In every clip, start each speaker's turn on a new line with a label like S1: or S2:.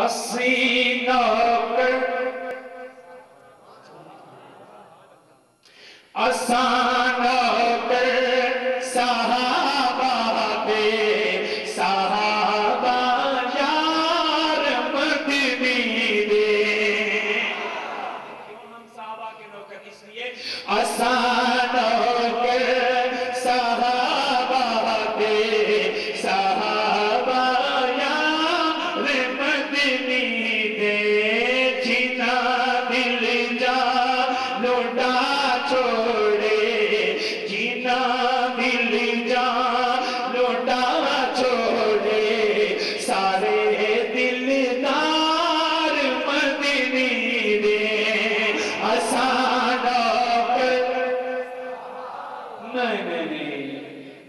S1: a sign of a Asina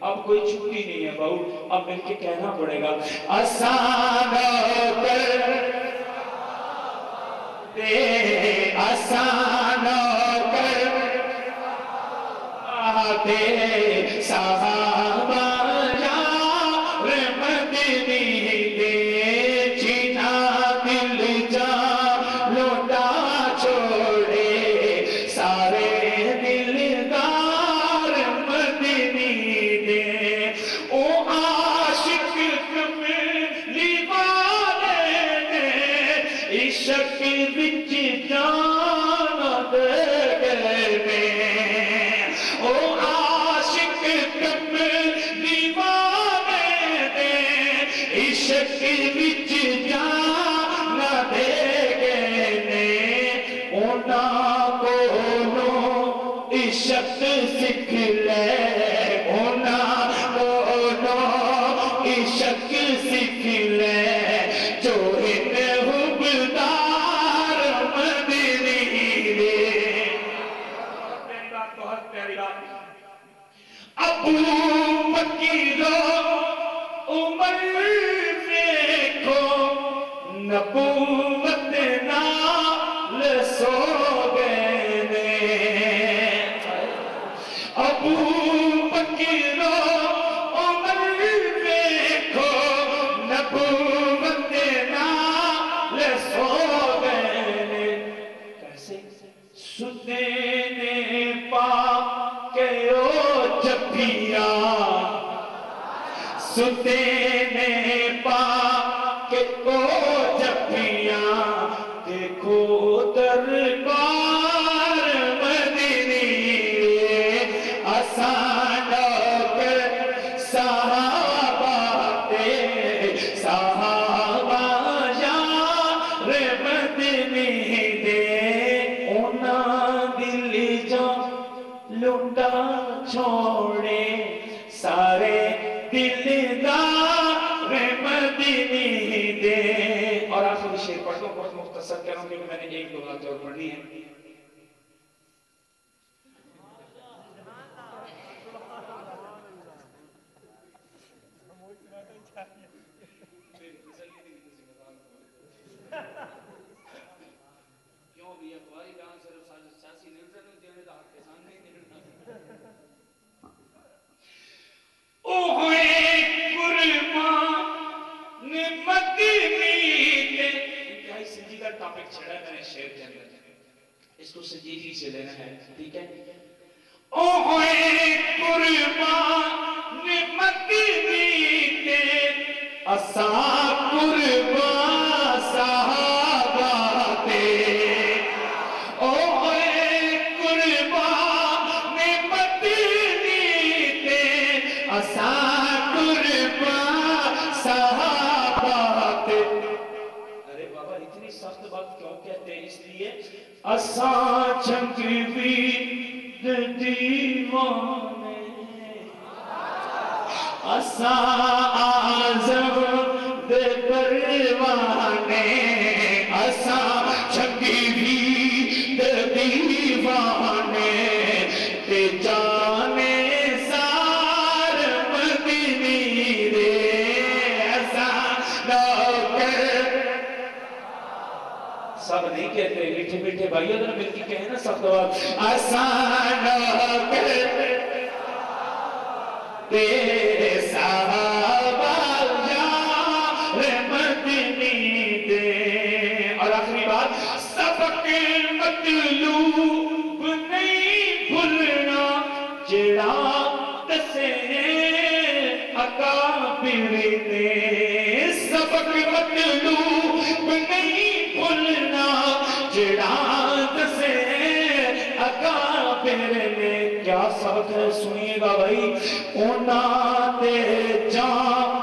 S1: اب کوئی چھٹی نہیں ہے بہو۔ اب مل کے کہنا پڑے گا۔ آسان کر دے آسان کر دے۔ نے عشق لے عشق لے جو حبدار مدنی بہت پیاری بات ابو عمر دیکھو پا کے پا کے او جبیا دیکھو سارے دل دلدار مدنی دے اور آخری شیر پڑھ دو بہت مختصر کروں کیونکہ میں نے ایک دو بات اور پڑھنی ہے ٹاپک چھڑا ہے میں نے شعر کے اندر۔ اس کو سنجیدگی سے لینا ہے، ٹھیک ہے؟ او ہوئے قربان مدنی کے اسا لیے اسا جنگ بھی دیوانے اسا آزم دے پروانے سب نہیں کہتے، میٹھے میٹھے بھائی اگر مل کہیں نا سب دعا۔ آسان تیرے صحابہ یا رحمت دے اور آخری بات، سبق مطلوب نہیں جڑا اکابر سبق مطلوب چڑھان سے اکا پیرے نے کیا سبت سنیے گا بھائی؟ اونا دے جان